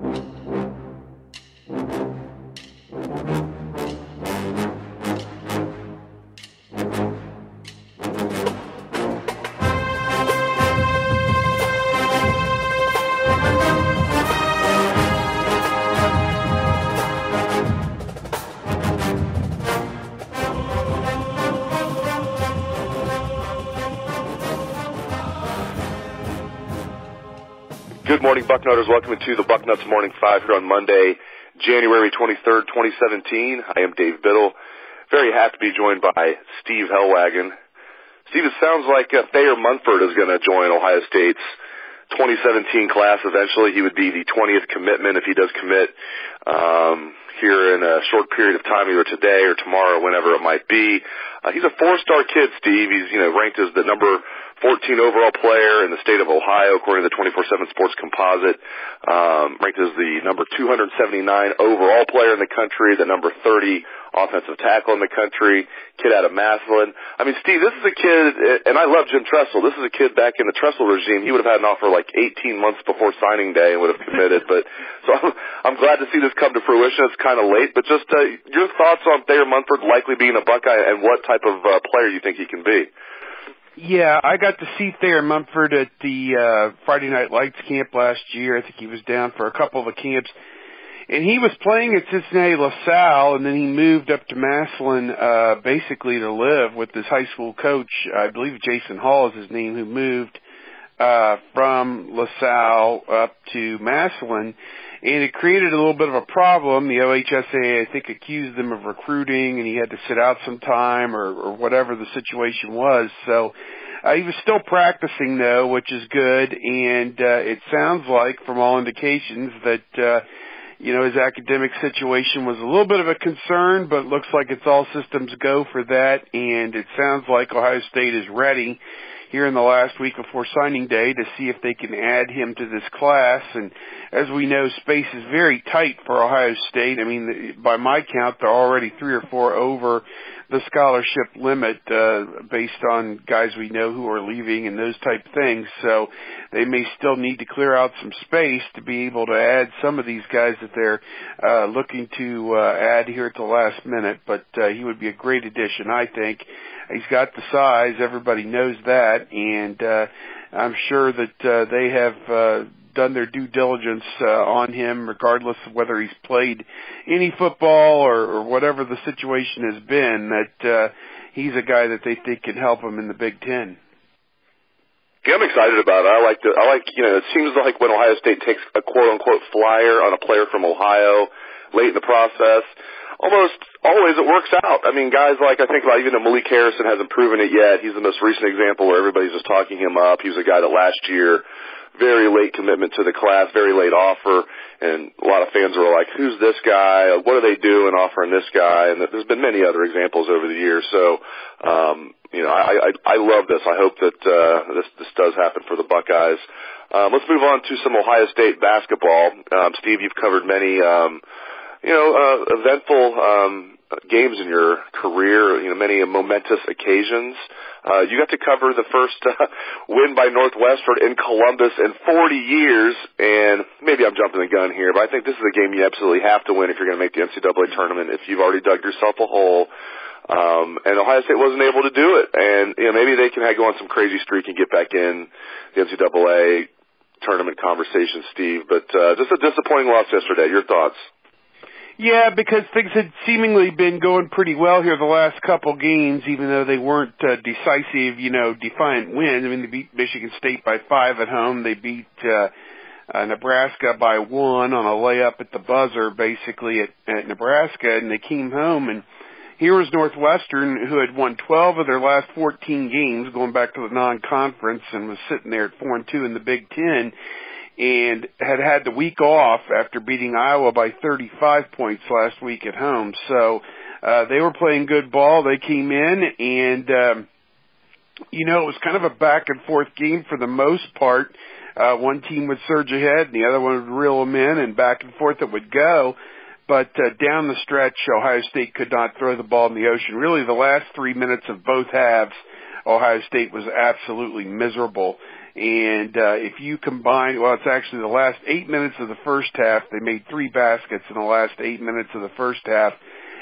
you Good morning, Bucknutters. Welcome to the Bucknuts Morning Five here on Monday, January 23rd, 2017. I am Dave Biddle. Very happy to be joined by Steve Helwagen. Steve, it sounds like uh, Thayer Munford is going to join Ohio State's 2017 class eventually. He would be the 20th commitment if he does commit um, here in a short period of time, either today or tomorrow, whenever it might be. Uh, he's a four-star kid, Steve. He's you know ranked as the number 14 overall player in the state of Ohio, according to the 24/7 Sports Composite. Um, ranked as the number 279 overall player in the country, the number 30 offensive tackle in the country, kid out of Massillon. I mean, Steve, this is a kid, and I love Jim Tressel. This is a kid back in the Tressel regime. He would have had an offer like 18 months before signing day and would have committed. but so I'm, I'm glad to see this come to fruition. It's kind of late, but just uh, your thoughts on Thayer Munford likely being a Buckeye and what type of uh, player you think he can be. Yeah, I got to see Thayer Munford at the uh Friday Night Lights camp last year. I think he was down for a couple of the camps. And he was playing at Cincinnati LaSalle and then he moved up to Massillon uh basically to live with his high school coach, I believe Jason Hall is his name, who moved uh from LaSalle up to Massillon and it created a little bit of a problem. The OHSA, I think, accused them of recruiting, and he had to sit out some time or, or whatever the situation was. So uh, he was still practicing, though, which is good. And uh, it sounds like, from all indications, that uh, you know his academic situation was a little bit of a concern, but it looks like it's all systems go for that. And it sounds like Ohio State is ready here in the last week before signing day to see if they can add him to this class. And as we know, space is very tight for Ohio State. I mean, by my count, they're already three or four over the scholarship limit uh, based on guys we know who are leaving and those type things. So they may still need to clear out some space to be able to add some of these guys that they're uh, looking to uh, add here at the last minute. But uh, he would be a great addition, I think. He's got the size. Everybody knows that, and uh, I'm sure that uh, they have uh, done their due diligence uh, on him, regardless of whether he's played any football or, or whatever the situation has been. That uh, he's a guy that they think can help them in the Big Ten. Yeah, I'm excited about it. I like the, I like, you know, it seems like when Ohio State takes a quote unquote flyer on a player from Ohio late in the process, almost always it works out. I mean, guys like I think about even Malik Harrison hasn't proven it yet. He's the most recent example where everybody's just talking him up. He was a guy that last year very late commitment to the class, very late offer, and a lot of fans were like, "Who's this guy? What are they doing offering this guy?" And there's been many other examples over the years. So, um, you know, I, I I love this. I hope that uh, this this does happen for the Buckeyes. Um, let's move on to some Ohio State basketball. Um, Steve, you've covered many. Um, you know, uh, eventful um, games in your career, you know, many momentous occasions. Uh, you got to cover the first uh, win by Northwestern in Columbus in 40 years, and maybe I'm jumping the gun here, but I think this is a game you absolutely have to win if you're going to make the NCAA tournament. If you've already dug yourself a hole, um, and Ohio State wasn't able to do it, and you know maybe they can go on some crazy streak and get back in the NCAA tournament conversation, Steve. But uh, just a disappointing loss yesterday. Your thoughts? Yeah, because things had seemingly been going pretty well here the last couple games, even though they weren't uh, decisive, you know, defiant wins. I mean, they beat Michigan State by five at home. They beat uh, uh, Nebraska by one on a layup at the buzzer, basically at, at Nebraska, and they came home and here was Northwestern, who had won 12 of their last 14 games, going back to the non-conference, and was sitting there at four and two in the Big Ten and had had the week off after beating Iowa by 35 points last week at home. So uh, they were playing good ball. They came in, and um, you know it was kind of a back and forth game for the most part. Uh, one team would surge ahead, and the other one would reel them in, and back and forth it would go. But uh, down the stretch, Ohio State could not throw the ball in the ocean. Really, the last three minutes of both halves, Ohio State was absolutely miserable And uh, if you combine, well, it's actually the last eight minutes of the first half. They made three baskets in the last eight minutes of the first half,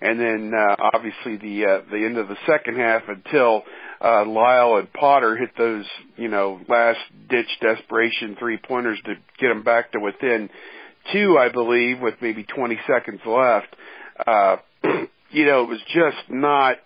and then uh, obviously the uh, the end of the second half until uh, Lyle and Potter hit those, you know, last ditch desperation three pointers to get them back to within two, I believe, with maybe 20 seconds left. Uh, you know, it was just not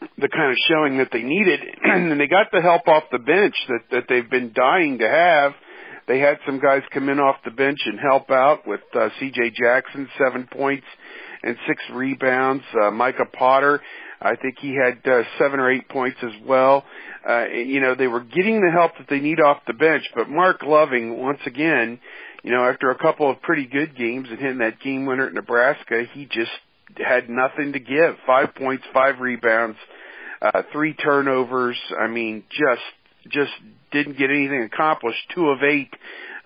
the kind of showing that they needed, and they got the help off the bench that that they've been dying to have. They had some guys come in off the bench and help out with uh, C.J. Jackson, seven points and six rebounds. Uh, Micah Potter, I think he had uh, seven or eight points as well. Uh, you know, they were getting the help that they need off the bench, but Marc Loving, once again, you know, after a couple of pretty good games and hitting that game winner at Nebraska, he just had nothing to give. Five points, five rebounds, uh, three turnovers. I mean, just just didn't get anything accomplished. Two of eight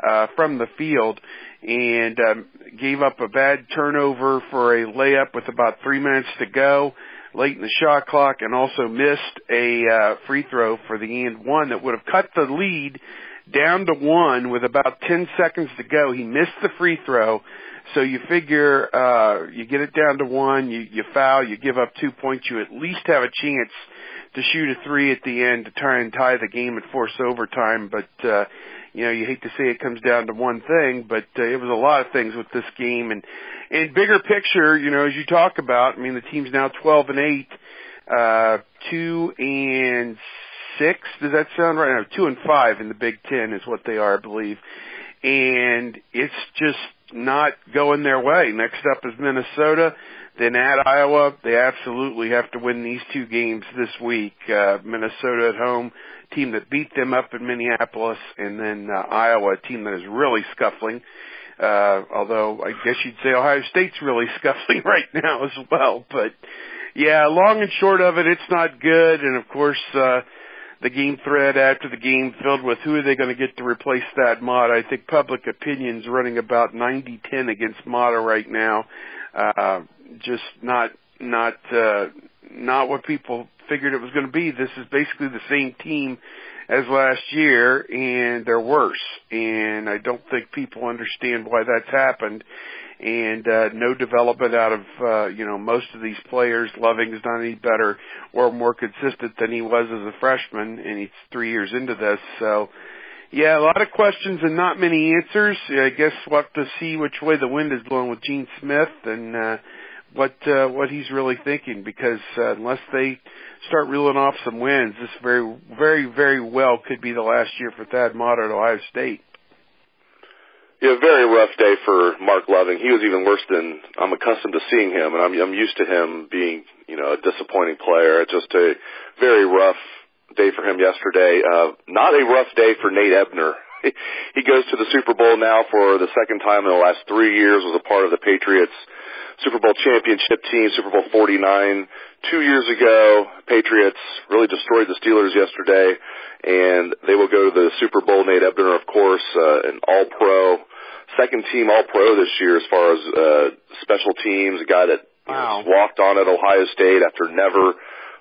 uh, from the field, and um, gave up a bad turnover for a layup with about three minutes to go late in the shot clock, and also missed a uh, free throw for the end one that would have cut the lead down to one with about 10 seconds to go. He missed the free throw. So you figure, uh, you get it down to one, you, you foul, you give up two points, you at least have a chance to shoot a three at the end to try and tie the game and force overtime. But, uh, you know, you hate to say it comes down to one thing, but uh, it was a lot of things with this game. And, and bigger picture, you know, as you talk about, I mean, the team's now 12 and 8, uh, 2 and six. Does that sound right? No, two and five in the Big Ten is what they are, I believe. And it's just not going their way. Next up is Minnesota, then at Iowa. They absolutely have to win these two games this week. Uh, Minnesota at home, team that beat them up in Minneapolis, and then uh, Iowa, a team that is really scuffling. Uh, although I guess you'd say Ohio State's really scuffling right now as well. But yeah, long and short of it, it's not good. And of course, uh, the game thread after the game filled with who are they going to get to replace that mod. I think public opinion's running about 90-10 against Matta right now. Uh, just not, not, uh, not what people figured it was going to be. This is basically the same team as last year and they're worse. And I don't think people understand why that's happened and uh, no development out of uh, you know most of these players. Loving is not any better or more consistent than he was as a freshman, and he's three years into this. So, yeah, a lot of questions and not many answers. I guess we'll have to see which way the wind is blowing with Gene Smith and uh, what uh, what he's really thinking. Because uh, unless they start reeling off some wins, this very very very well could be the last year for Thad Matta at Ohio State. Yeah, very rough day for Marc Loving. He was even worse than I'm accustomed to seeing him, and I'm, I'm used to him being, you know, a disappointing player. It's just a very rough day for him yesterday. Uh, not a rough day for Nate Ebner. he goes to the Super Bowl now for the second time in the last three years. Was a part of the Patriots Super Bowl championship team, Super Bowl 49. Two years ago, Patriots really destroyed the Steelers yesterday, and they will go to the Super Bowl. Nate Ebner, of course, uh, an All-Pro second team All Pro this year as far as uh, special teams. A guy that wow. walked on at Ohio State after never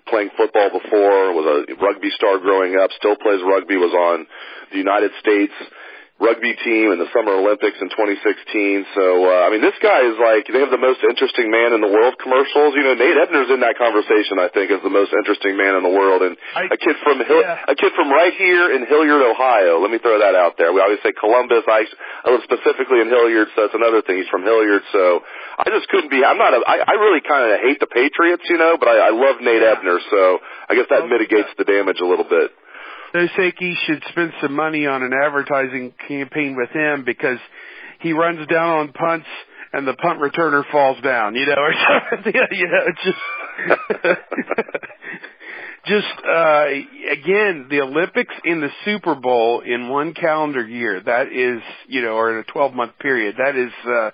playing football before. Was a rugby star growing up. Still plays rugby. Was on the United States rugby team in the Summer Olympics in 2016. So, uh, I mean, this guy is like, they have the most interesting man in the world commercials. You know, Nate Ebner's in that conversation, I think, as the most interesting man in the world. And I, a kid from, Hill, yeah. a kid from right here in Hilliard, Ohio. Let me throw that out there. We always say Columbus. I, I live specifically in Hilliard, so that's another thing. He's from Hilliard. So I just couldn't be, I'm not a, I, I really kind of hate the Patriots, you know, but I, I love Nate Yeah. Ebner. So I guess that Well, mitigates the damage a little bit. Dos Equis should spend some money on an advertising campaign with him because he runs down on punts and the punt returner falls down, you know, or something. you know, just just uh again, the Olympics and the Super Bowl in one calendar year, that is, you know, or in a 12 month period, that is uh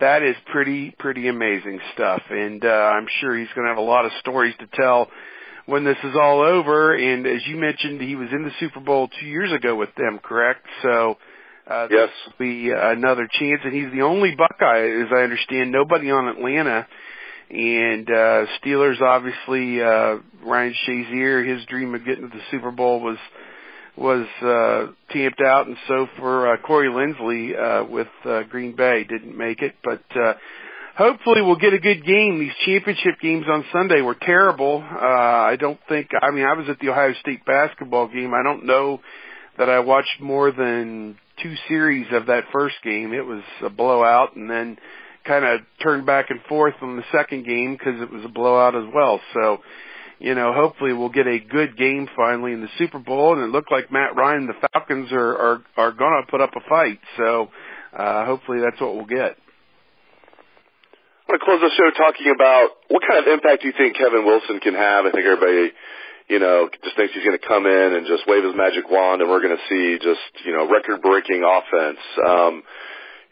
that is pretty pretty amazing stuff and uh I'm sure he's going to have a lot of stories to tell when this is all over. And as you mentioned, he was in the Super Bowl two years ago with them, correct? So uh, Yes. will be another chance. And he's the only Buckeye, as I understand. Nobody on Atlanta. And uh, Steelers, obviously, uh, Ryan Shazier, his dream of getting to the Super Bowl was was uh, tamped out, and so for uh, Corey Linsley uh, with uh, Green Bay didn't make it. But uh, hopefully, we'll get a good game. These championship games on Sunday were terrible. Uh, I don't think. I mean, I was at the Ohio State basketball game. I don't know that I watched more than two series of that first game. It was a blowout, and then kind of turned back and forth on the second game because it was a blowout as well. So you know, hopefully we'll get a good game finally in the Super Bowl. And it looked like Matt Ryan, the Falcons are are, are going to put up a fight. So uh, hopefully that's what we'll get. I want to close the show talking about what kind of impact do you think Kevin Wilson can have? I think everybody, you know, just thinks he's going to come in and just wave his magic wand, and we're going to see just you know record-breaking offense. Um,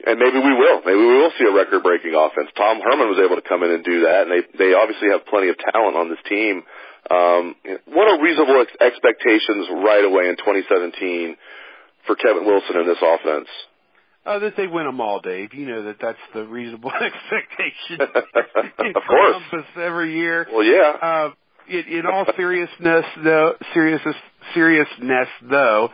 and maybe we will. Maybe we will see a record-breaking offense. Tom Herman was able to come in and do that, and they they obviously have plenty of talent on this team. Um, what are reasonable ex- expectations right away in 2017 for Kevin Wilson and this offense? Uh, that they win them all, Dave. You know that that's the reasonable expectation. of course, Columbus every year. Well, yeah. Uh, in, in all seriousness, though, seriousness, seriousness, though,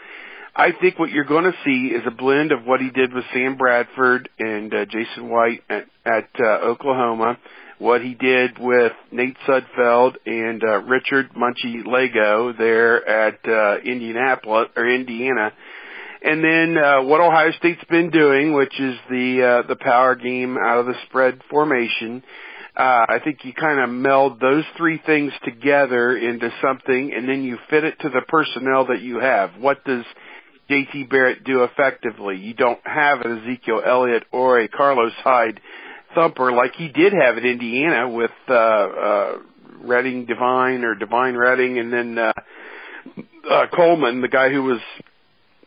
I think what you're going to see is a blend of what he did with Sam Bradford and uh, Jason White at, at uh, Oklahoma what he did with Nate Sudfeld and uh, Richard Munchie Lagow there at uh, Indianapolis or Indiana. And then uh, what Ohio State's been doing, which is the uh, the power game out of the spread formation. Uh, I think you kind of meld those three things together into something, and then you fit it to the personnel that you have. What does JT Barrett do effectively? You don't have an Ezekiel Elliott or a Carlos Hyde thumper like he did have at Indiana with uh, uh, Redding Devine or Devine Redding, and then uh, uh, Coleman, the guy who was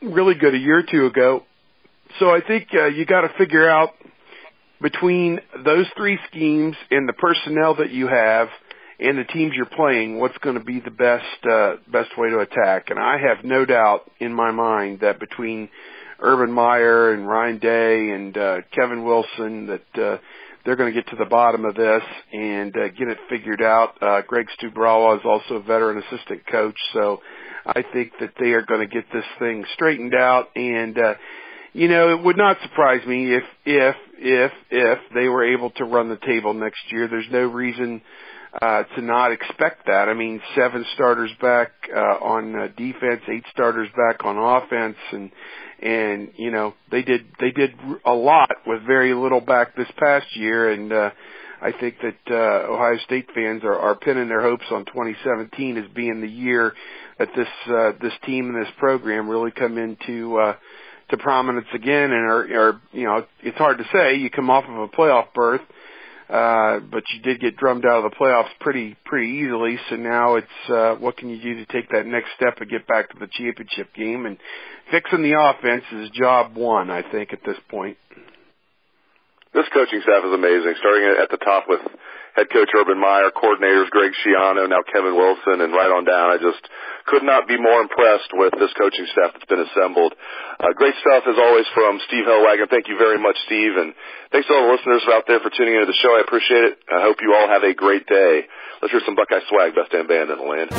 really good a year or two ago. So I think uh, you got to figure out between those three schemes and the personnel that you have and the teams you're playing, what's going to be the best uh, best way to attack. And I have no doubt in my mind that between Urban Meyer and Ryan Day and uh, Kevin Wilson that uh, they're going to get to the bottom of this and uh, get it figured out. Uh, Greg Studrawa is also a veteran assistant coach, so I think that they are going to get this thing straightened out. And uh, you know, it would not surprise me if if if if they were able to run the table next year. There's no reason uh, to not expect that. I mean, seven starters back uh, on uh, defense, eight starters back on offense, and and you know they did they did a lot with very little back this past year, and uh, I think that uh, Ohio State fans are, are pinning their hopes on 2017 as being the year that this uh, this team and this program really come into uh, to prominence again, and are, are you know it's hard to say you come off of a playoff berth uh, but you did get drummed out of the playoffs pretty pretty easily. So now it's uh, what can you do to take that next step and get back to the championship game? And fixing the offense is job one, I think, at this point. This coaching staff is amazing. Starting at the top with head coach Urban Meyer, coordinators Greg Schiano, now Kevin Wilson, and right on down. I just could not be more impressed with this coaching staff that's been assembled. Uh, great stuff as always from Steve Helwagen. Thank you very much, Steve, and thanks to all the listeners out there for tuning into the show. I appreciate it. I hope you all have a great day. Let's hear some Buckeye swag, best damn band in the land.